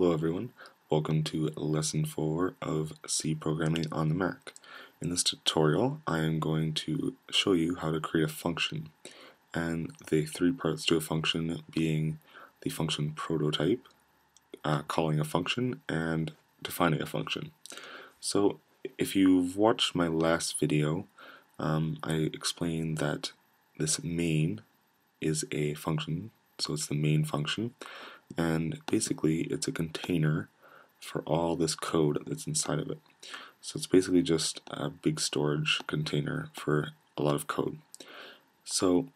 Hello everyone, welcome to lesson 4 of C programming on the Mac. In this tutorial I am going to show you how to create a function and the three parts to a function being the function prototype, uh, calling a function, and defining a function. So if you've watched my last video um, I explained that this main is a function, so it's the main function and basically it's a container for all this code that's inside of it. So it's basically just a big storage container for a lot of code. So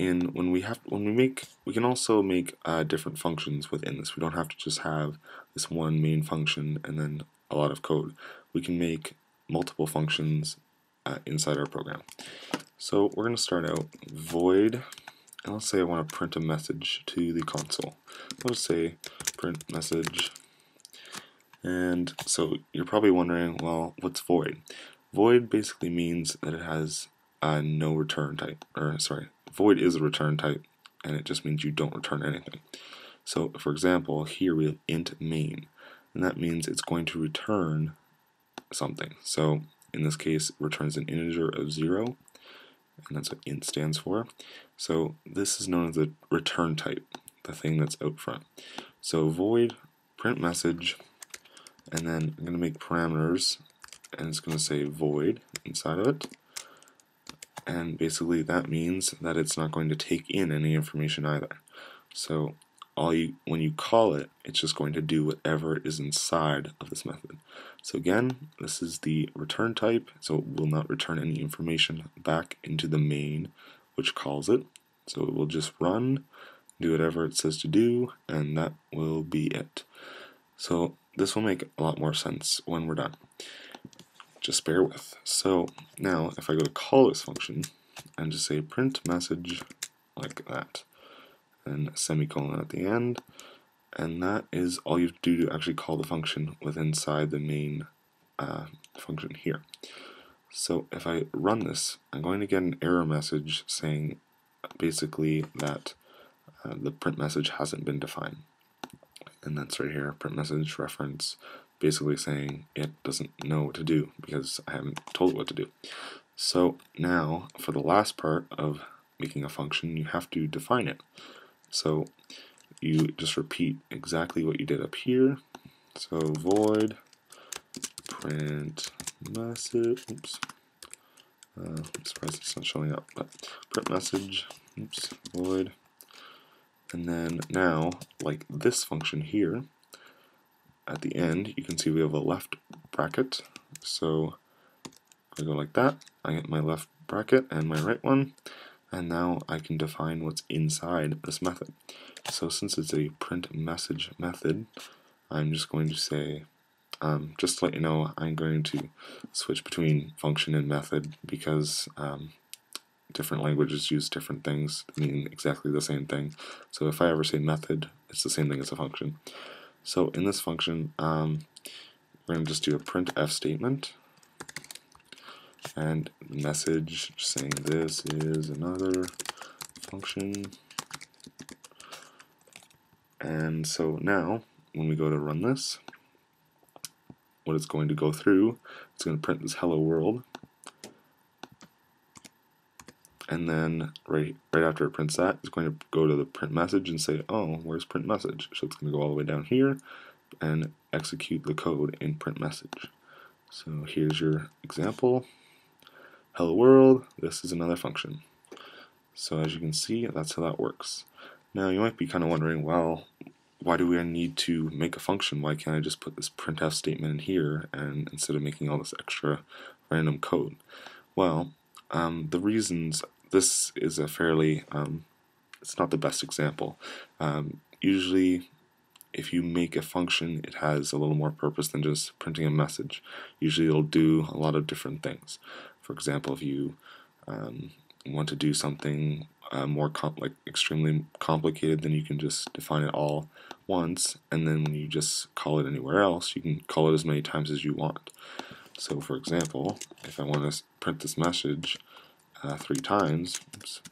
in when we have when we make we can also make uh, different functions within this. We don't have to just have this one main function and then a lot of code. We can make multiple functions uh, inside our program. So we're going to start out void and let's say I want to print a message to the console. Let's say print message. And so you're probably wondering, well, what's void? Void basically means that it has a no return type, or sorry, void is a return type, and it just means you don't return anything. So for example, here we have int main, and that means it's going to return something. So in this case, returns an integer of zero, and that's what int stands for. So this is known as the return type, the thing that's out front. So void print message, and then I'm going to make parameters, and it's going to say void inside of it. And basically that means that it's not going to take in any information either. So all you when you call it, it's just going to do whatever is inside of this method. So again, this is the return type, so it will not return any information back into the main, which calls it. So it will just run, do whatever it says to do, and that will be it. So this will make a lot more sense when we're done. Just bear with. So now if I go to call this function and just say print message like that, and semicolon at the end, and that is all you have to do to actually call the function with inside the main uh, function here. So if I run this, I'm going to get an error message saying basically that uh, the print message hasn't been defined. And that's right here, print message reference, basically saying it doesn't know what to do because I haven't told it what to do. So now, for the last part of making a function, you have to define it. So you just repeat exactly what you did up here. So void print message. Oops. Uh, I'm surprised it's not showing up, but print message. Oops. Void. And then now, like this function here, at the end, you can see we have a left bracket. So I go like that. I get my left bracket and my right one and now I can define what's inside this method. So since it's a print message method, I'm just going to say, um, just to let you know, I'm going to switch between function and method because um, different languages use different things mean exactly the same thing. So if I ever say method, it's the same thing as a function. So in this function, um, we're going to just do a printf statement and message saying this is another function. And so now, when we go to run this, what it's going to go through, it's going to print this hello world. And then right right after it prints that, it's going to go to the print message and say, oh, where's print message? So it's going to go all the way down here and execute the code in print message. So here's your example hello world, this is another function. So as you can see, that's how that works. Now you might be kind of wondering, well, why do we need to make a function? Why can't I just put this printf statement in here and instead of making all this extra random code? Well, um, the reasons, this is a fairly, um, it's not the best example. Um, usually if you make a function, it has a little more purpose than just printing a message. Usually it'll do a lot of different things. For example, if you um, want to do something uh, more like extremely complicated, then you can just define it all once, and then you just call it anywhere else, you can call it as many times as you want. So, for example, if I want to print this message uh, three times, oops,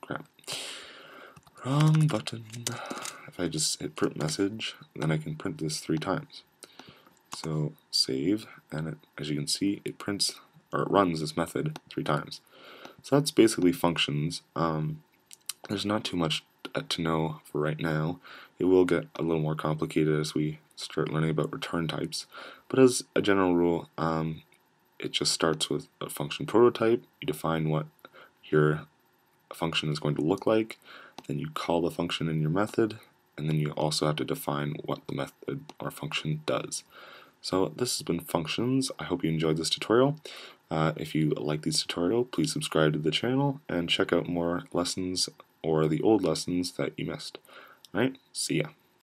crap, wrong button. if I just hit print message, then I can print this three times. So save, and it, as you can see, it prints or it runs this method three times. So that's basically functions. Um, there's not too much uh, to know for right now. It will get a little more complicated as we start learning about return types. But as a general rule, um, it just starts with a function prototype. You define what your function is going to look like. Then you call the function in your method. And then you also have to define what the method or function does. So this has been Functions. I hope you enjoyed this tutorial. Uh, if you like these tutorials, please subscribe to the channel and check out more lessons or the old lessons that you missed. Alright, see ya.